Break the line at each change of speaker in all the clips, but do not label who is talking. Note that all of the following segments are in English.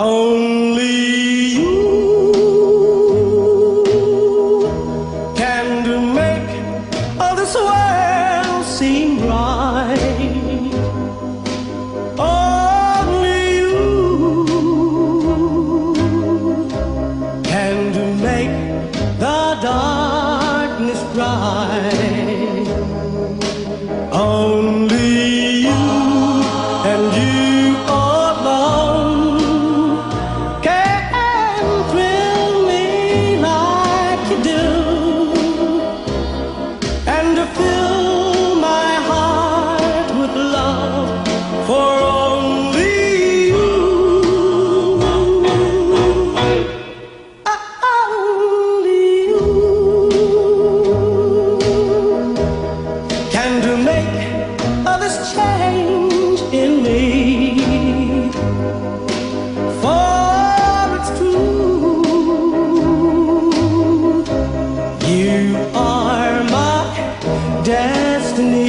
Only you can make all this world seem right. Only you can make the darkness bright. Only change in me. For it's true, you are my destiny.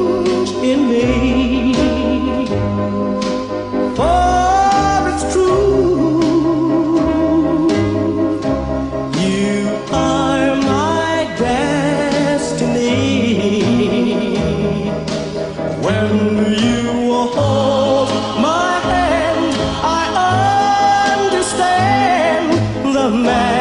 man.